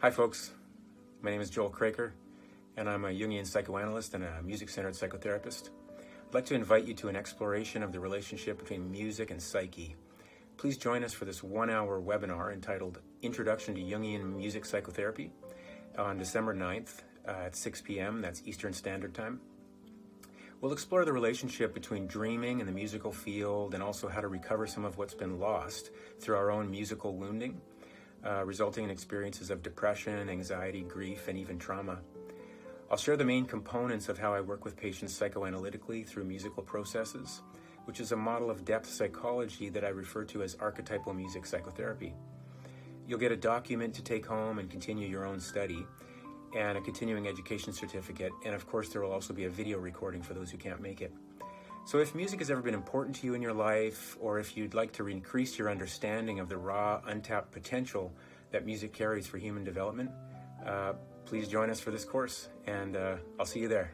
Hi, folks. My name is Joel Kroeker, and I'm a Jungian psychoanalyst and a music centered psychotherapist. I'd like to invite you to an exploration of the relationship between music and psyche. Please join us for this one hour webinar entitled Introduction to Jungian Music Psychotherapy on December 9th uh, at 6 p.m., that's Eastern Standard Time. We'll explore the relationship between dreaming and the musical field and also how to recover some of what's been lost through our own musical wounding uh, resulting in experiences of depression, anxiety, grief, and even trauma. I'll share the main components of how I work with patients psychoanalytically through musical processes, which is a model of depth psychology that I refer to as archetypal music psychotherapy. You'll get a document to take home and continue your own study, and a continuing education certificate, and of course, there will also be a video recording for those who can't make it. So, if music has ever been important to you in your life, or if you'd like to increase your understanding of the raw, untapped potential that music carries for human development, uh, please join us for this course, and uh, I'll see you there.